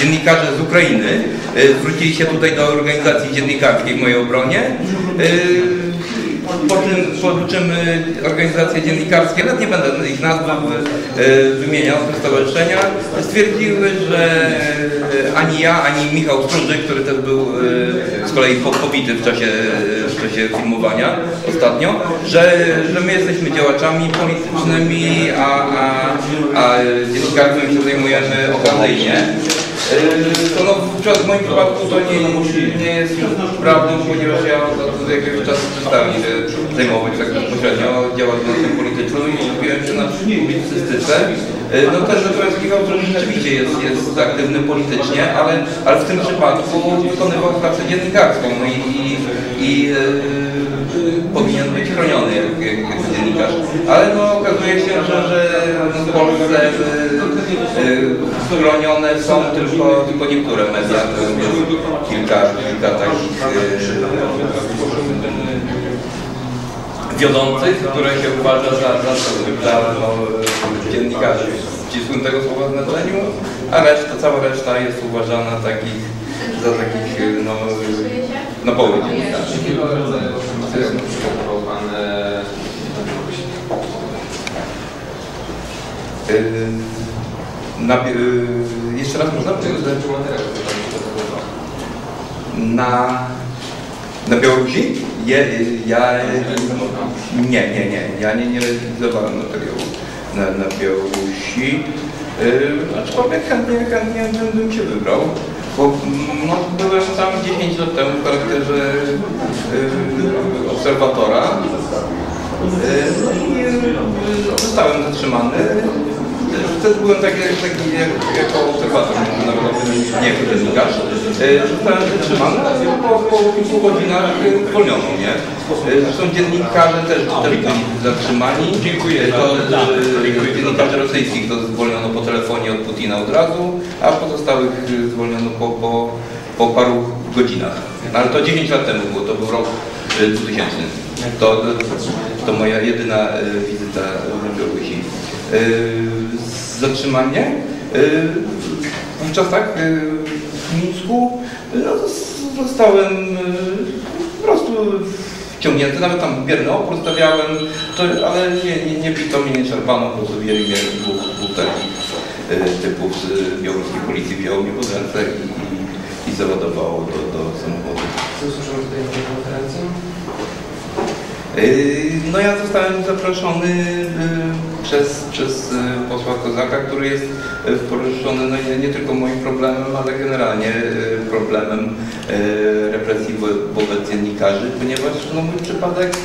dziennikarze z Ukrainy zwrócili się tutaj do organizacji dziennikarskiej w mojej obronie. Po czym, po czym organizacje dziennikarskie, nawet nie będę ich nazw wymieniał, te stowarzyszenia, stwierdziły, że ani ja, ani Michał Strudżyk, który też był z kolei pobity w czasie, w czasie filmowania ostatnio, że, że my jesteśmy działaczami politycznymi, a, a, a dziennikarstwem się zajmujemy okazyjnie. To no, w moim przypadku to nie, nie jest prawdą, ponieważ ja od jakiegoś czasu przestałem się zajmować tak bezpośrednio działalnością polityczną i skupiłem się na publicystyce. No ten natomiast Michał rzeczywiście jest, jest aktywny politycznie, ale, ale w tym przypadku wykonywał pracę dziennikarską i, i, i e, powinien być chroniony jak, jak, jak dziennikarz. Ale no okazuje się, że, że w Polsce e, chronione są tylko, tylko niektóre media. Kilka, kilka takich e, wiodących, które się uważa za, za, za no, dziennikarzy w ścisłym tego słowa znaczeniu, a reszta, cała reszta jest uważana takich, za takich no, no poły. Na, yy, jeszcze raz można powiedzieć? Na, na Białorusi? Je, ja, nie, nie, nie, ja nie, nie realizowałem materiału na, na Białorusi, yy, aczkolwiek chętnie, chętnie bym, się wybrał, bo no, byłem tam 10 lat temu w charakterze yy, obserwatora, no i zostałem zatrzymany. Wtedy byłem taki, taki jak, jako obserwator międzynarodowy, nie jako dziennikarz. E, Zostałem zatrzymany, a po, po kilku godzinach zwolniono mnie. E, Zresztą dziennikarze też, też byli zatrzymani. Dziękuję. To, e, dziennikarzy rosyjskich to zwolniono po telefonie od Putina od razu, a pozostałych zwolniono po, po, po paru godzinach. No, ale to 10 lat temu było, to był rok e, 2000. To, to moja jedyna wizyta na Białorusi. E, Zatrzymanie. Wówczas tak w Mińsku no, zos- zostałem po prostu wciągnięty, nawet tam bierny opór stawiałem, to, ale nie, nie, nie bito mnie, nie czerpano, po prostu wzięli mnie dwóch, dwóch takich typów z białoruskiej policji wzięło mnie pod ręce i, i, załadowało do, do samochodu. Co usłyszałem tutaj na tej konferencji? No ja zostałem zaproszony przez, przez yy, posła Kozaka, który jest yy, poruszony no nie, nie tylko moim problemem, ale generalnie yy, problemem represji wo- wobec dziennikarzy, ponieważ no, mój przypadek,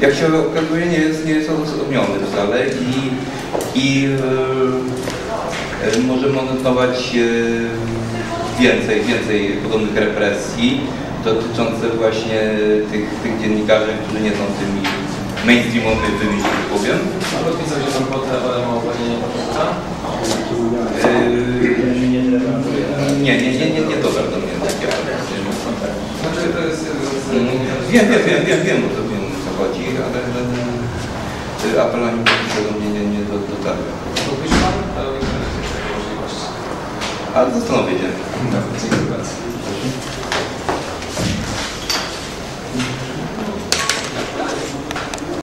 jak się okazuje, nie jest, nie jest odosobniony wcale i, i możemy odnotować więcej, więcej podobnych represji dotyczące właśnie tych, tych dziennikarzy, którzy nie są tymi mainstreamowymi, że tak powiem. A podpisał się Pan pod OMO Panie Pawłowca? Yy, nie, nie, nie, nie, nie dotarł do mnie takie pretensje. Znaczy to jest... Mm, Wiem, wiem, wiem, wiem, wiem, o co wiem, o co chodzi, ale ale apelami do mnie nie, nie do- dotarły. Podpisze Pan? To nie będzie takiej możliwości. Ale zastanowię się.